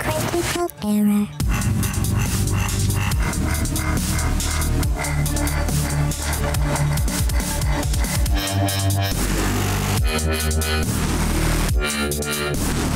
Critical error.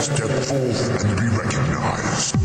Step forth and be recognized.